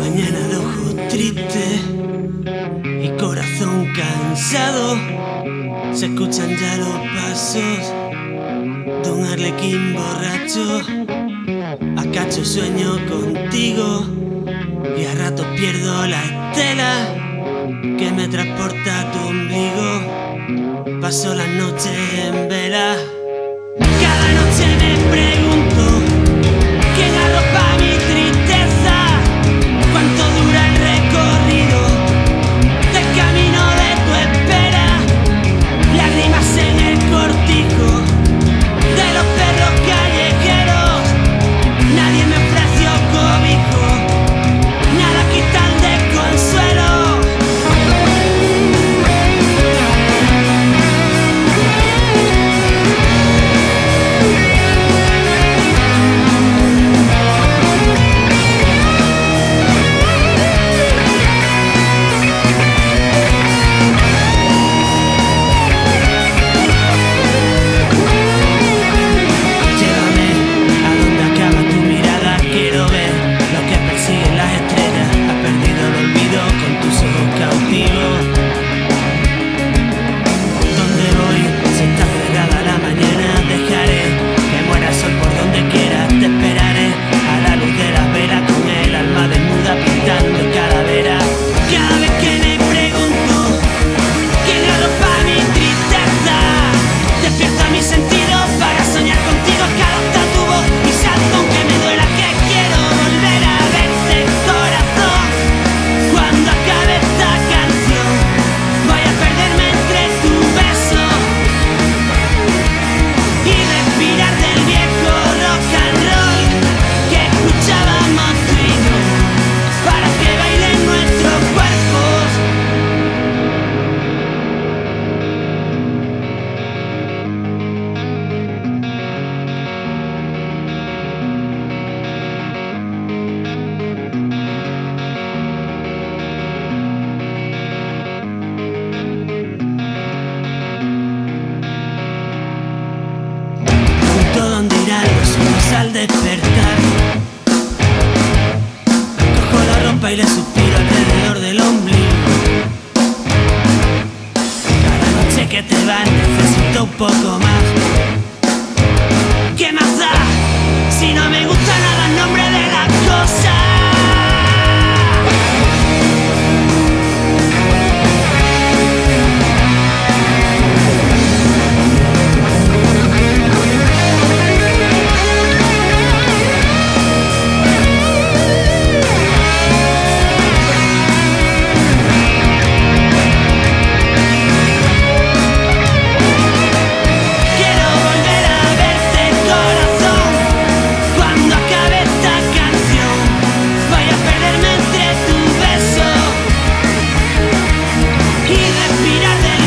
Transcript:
Mañana de ojo triste y corazón cansado, se escuchan ya los pasos de un arlequín borracho cacho sueño contigo y a ratos pierdo la estela que me transporta a tu ombligo. Paso la noche en vela. Cada noche me pregunto. te necesito un poco más. ¿Qué más da? Si no me gusta nada el nombre de las cosas. mirar de